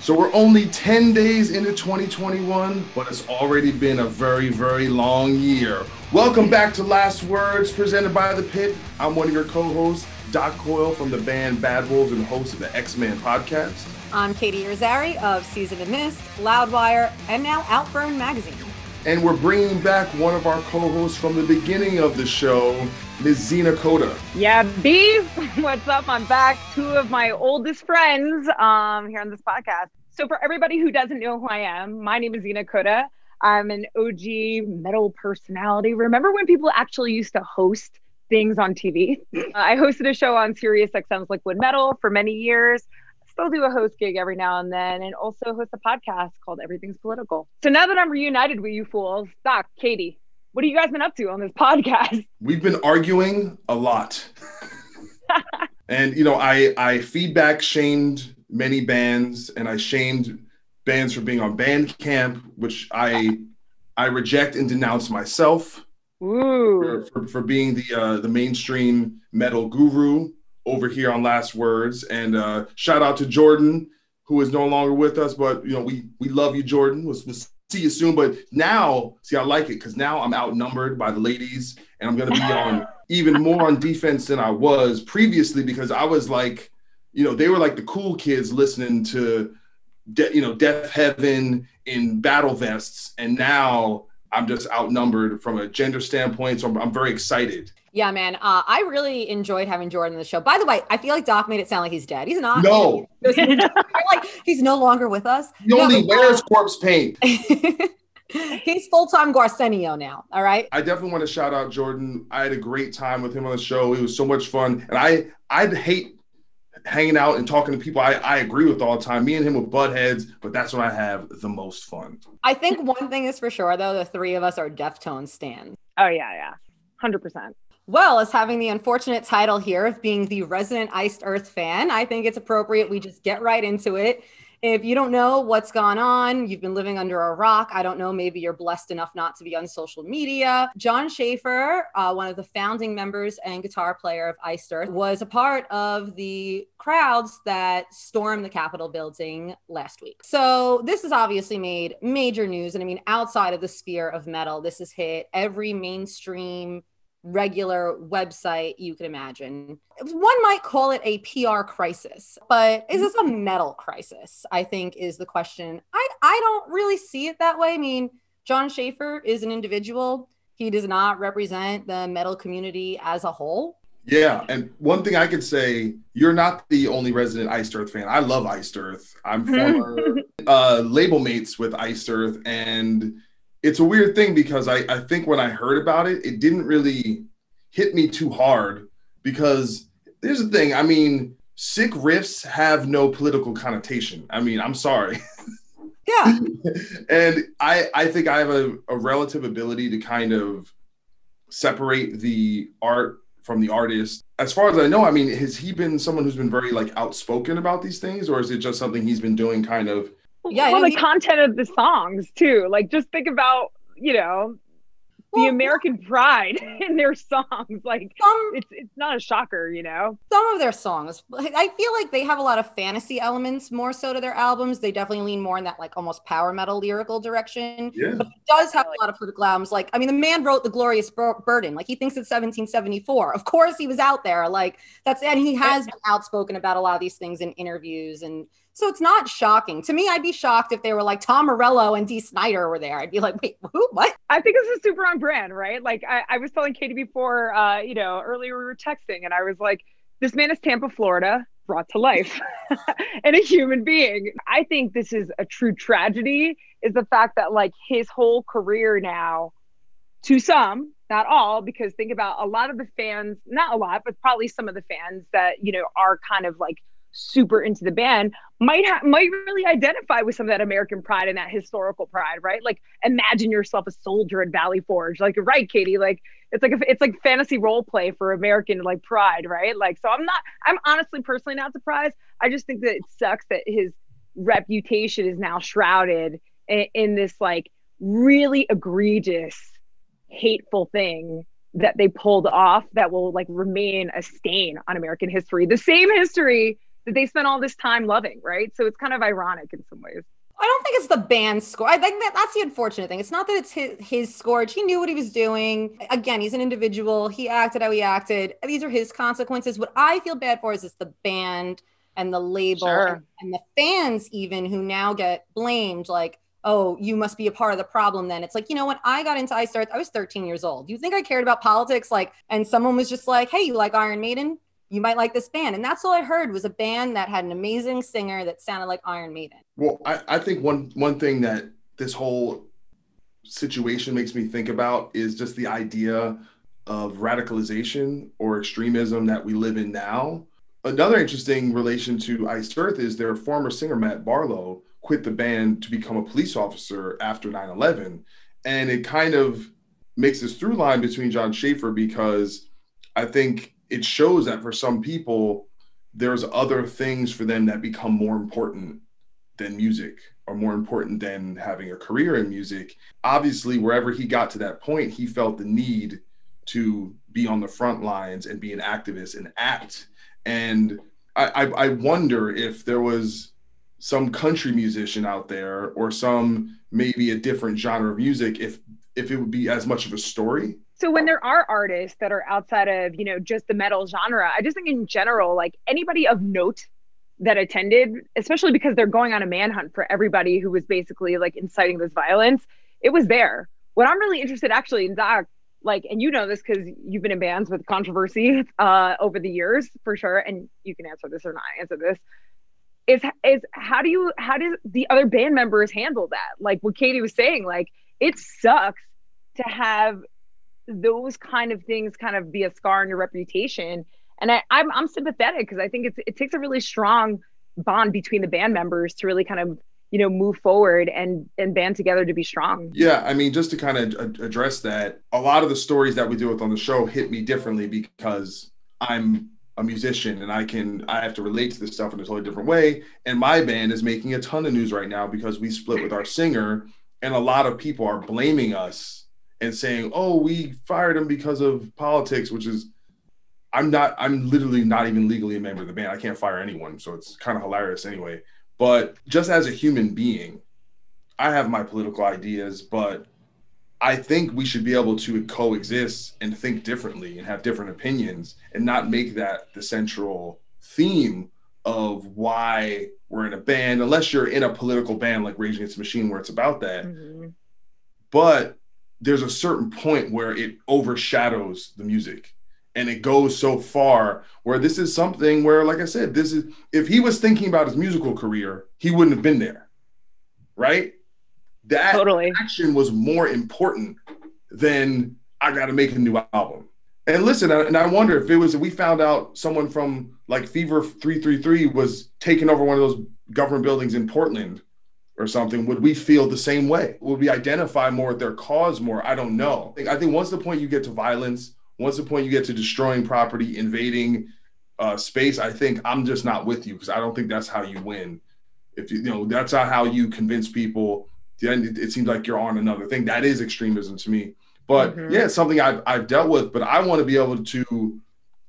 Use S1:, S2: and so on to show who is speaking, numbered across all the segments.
S1: So we're only 10 days into 2021, but it's already been a very, very long year. Welcome back to Last Words presented by The Pit. I'm one of your co hosts, Doc Coyle from the band Bad Wolves and host of the Ex-Man podcast.
S2: I'm Katy Irizarry of Season of Mist, Loudwire, and now Outburn Magazine.
S1: And we're bringing back one of our co hosts from the beginning of the show, Ms. Zeena Koda.
S3: Yeah, beef. what's up? I'm back. Two of my oldest friends um, here on this podcast. So, for everybody who doesn't know who I am, my name is Zeena Koda. I'm an OG metal personality. Remember when people actually used to host things on TV? I hosted a show on Sirius XM's Liquid Metal for many years. Still do a host gig every now and then, and also host a podcast called Everything's Political. So now that I'm reunited with you fools, Doc, Katy, what have you guys been up to on this podcast?
S1: We've been arguing a lot. and you know, I I feedback shamed many bands and I shamed bands for being on Bandcamp, which I I reject and denounce myself for, for, for, being the uh, the mainstream metal guru over here on Last Words. And uh, shout out to Jordan, who is no longer with us, but you know we we love you, Jordan. We'll, we'll see you soon. But now, see, I like it because now I'm outnumbered by the ladies, and I'm gonna be on even more on defense than I was previously because I was like, you know, they were like the cool kids listening to de- you know, Deafheaven in battle vests, and now I'm just outnumbered from a gender standpoint. So I'm, I'm very excited.
S2: Yeah, man. Uh, I really enjoyed having Jordan on the show. By the way, I feel like Doc made it sound like he's dead. He's not.
S1: No.
S2: like he's no longer with us.
S1: He no, only wears corpse paint.
S2: he's full time Garcenio now. All right.
S1: I definitely want to shout out Jordan. I had a great time with him on the show. It was so much fun, and I I'd hate hanging out and talking to people I, I agree with all the time. Me and him with butt heads, but that's when I have the most fun.
S2: I think one thing is for sure though, the three of us are Deftones stands.
S3: Oh yeah, yeah. Hundred percent.
S2: Well, as having the unfortunate title here of being the resident Iced Earth fan, I think it's appropriate we just get right into it. If you don't know what's gone on, you've been living under a rock. I don't know, maybe you're blessed enough not to be on social media. Jon Schaffer, uh, one of the founding members and guitar player of Iced Earth, was a part of the crowds that stormed the Capitol building last week. So this has obviously made major news. And I mean, outside of the sphere of metal, this has hit every mainstream regular website you can imagine. One might call it a PR crisis, but is this a metal crisis? I think is the question. I, I don't really see it that way. I mean, Jon Schaffer is an individual. He does not represent the metal community as a whole.
S1: Yeah, and one thing I could say, you're not the only resident Iced Earth fan. I love Iced Earth. I'm former uh, label mates with Iced Earth, and it's a weird thing because I, I think when I heard about it, it didn't really hit me too hard because there's the thing. I mean, sick riffs have no political connotation. I mean, I'm sorry.
S2: Yeah.
S1: and I I think I have a, a relative ability to kind of separate the art from the artist. As far as I know, I mean, has he been someone who's been very like outspoken about these things, or is it just something he's been doing kind of
S3: yeah well the he, content of the songs too like just think about you know the well, American pride in their songs. Like some, it's it's not a shocker, you know.
S2: Some of their songs, I feel like they have a lot of fantasy elements more so to their albums. They definitely lean more in that like almost power metal lyrical direction.
S1: Yeah.
S2: But it does have a lot of political albums. Like I mean, the man wrote the Glorious Burden. Like he thinks it's 1774. Of course, he was out there. Like that's and he has been outspoken about a lot of these things in interviews and so it's not shocking. To me, I'd be shocked if they were like Tom Morello and Dee Snider were there. I'd be like, wait, who? What?
S3: I think this is super on brand, right? Like I, I was telling Katy before, uh, you know, earlier we were texting and I was like, this man is Tampa, Florida, brought to life and a human being. I think this is a true tragedy is the fact that like his whole career now, to some, not all, because think about a lot of the fans, not a lot, but probably some of the fans that, you know, are kind of like super into the band might have might really identify with some of that American pride and that historical pride, right? Like imagine yourself a soldier at Valley Forge. Like right, Katy. Like it's like a, it's like fantasy role play for American like pride, right? Like so I'm not I'm honestly personally not surprised. I just think that it sucks that his reputation is now shrouded in, in this like really egregious hateful thing that they pulled off that will like remain a stain on American history. The same history that they spent all this time loving, right? So it's kind of ironic in some ways.
S2: I don't think it's the band's score. I think that that's the unfortunate thing. It's not that it's his, his score. He knew what he was doing. Again, he's an individual. He acted how he acted. These are his consequences. What I feel bad for is it's the band and the label
S3: Sure.
S2: and, and the fans even who now get blamed like, oh, you must be a part of the problem then. It's like, you know, when I got into Iced Earth, I was 13 years old. You think I cared about politics? Like, and someone was just like, hey, you like Iron Maiden? You might like this band. And that's all I heard was a band that had an amazing singer that sounded like Iron Maiden.
S1: Well, I, I think one one thing that this whole situation makes me think about is just the idea of radicalization or extremism that we live in now. Another interesting relation to Iced Earth is their former singer Matt Barlow quit the band to become a police officer after 9/11, and it kind of makes this through line between Jon Schaffer because I think it shows that for some people there's other things for them that become more important than music or more important than having a career in music. Obviously, wherever he got to that point, he felt the need to be on the front lines and be an activist and act. And I, I, wonder if there was some country musician out there or some maybe a different genre of music, if if it would be as much of a story.
S3: So when there are artists that are outside of, you know, just the metal genre, I just think in general, like anybody of note that attended, especially because they're going on a manhunt for everybody who was basically like inciting this violence, it was there. What I'm really interested actually in Zach, like, and you know this because you've been in bands with controversy uh, over the years for sure, and you can answer this or not answer this. Is is how do you how do the other band members handle that? Like what Katy was saying, like it sucks to have those kind of things kind of be a scar on your reputation. And I, I'm I'm sympathetic because I think it's it takes a really strong bond between the band members to really kind of you know move forward and and band together to be strong.
S1: Yeah, I mean, just to kind of address that, a lot of the stories that we deal with on the show hit me differently because I'm a musician and I can I have to relate to this stuff in a totally different way. And my band is making a ton of news right now because we split with our singer, and a lot of people are blaming us and saying, "Oh, we fired him because of politics," which is I'm not I'm literally not even legally a member of the band. I can't fire anyone, so it's kind of hilarious anyway. But just as a human being, I have my political ideas, but I think we should be able to coexist and think differently and have different opinions and not make that the central theme of why we're in a band, unless you're in a political band like Rage Against the Machine, where it's about that.
S3: Mhm.
S1: But there's a certain point where it overshadows the music and it goes so far where this is something where, like I said, this is if he was thinking about his musical career, he wouldn't have been there. Right? That
S3: Totally.
S1: action was more important than I got to make a new album. And listen, and I wonder if it was if we found out someone from like Fever 333 was taking over one of those government buildings in Portland or something, would we feel the same way? Would we identify more with their cause more? I don't know. I think, once the point you get to violence, once the point you get to destroying property, invading uh, space, I think I'm just not with you because I don't think that's how you win. If you, you know, that's not how you convince people then it, it seems like you're on another thing. That is extremism to me. But
S3: Mhm.
S1: yeah, it's something I've, I've dealt with, but I want to be able to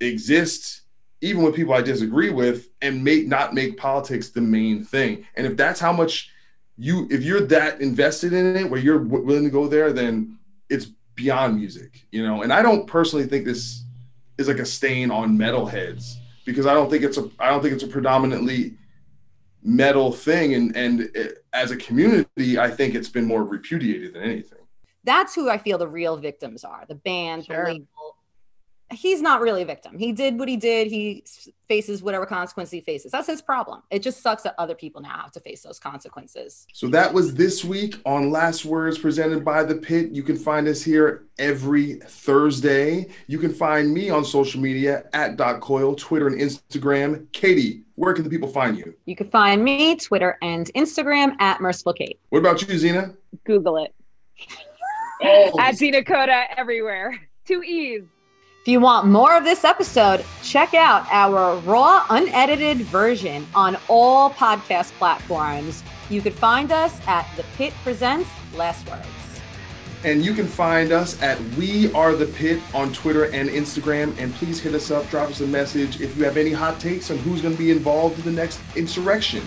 S1: exist even with people I disagree with and make not make politics the main thing. And if that's how much you, if you're that invested in it, where you're w- willing to go there, then it's beyond music, you know? And I don't personally think this is like a stain on metalheads because I don't think it's a, I don't think it's a predominantly metal thing and and it, as a community i think it's been more repudiated than anything
S2: That's who I feel the real victims are the band,
S3: Sure.
S2: the label. He's not really a victim. He did what he did. He faces whatever consequence he faces. That's his problem. It just sucks that other people now have to face those consequences.
S1: so that was this week on last words presented by the pit you can find us here every thursday you can find me on social media at Doc Coyle twitter and instagram katy where can the people find you
S2: You can find me Twitter and Instagram at Merciful Kate.
S1: what about you zeena
S3: Google it.
S1: oh,
S3: At Zeena Koda everywhere. Two E's.
S2: If you want more of this episode, check out our raw, unedited version on all podcast platforms. You could find us at The Pit Presents Last Words.
S1: And you can find us at We Are the Pit on Twitter and Instagram. And please hit us up, drop us a message if you have any hot takes on who's going to be involved in the next insurrection.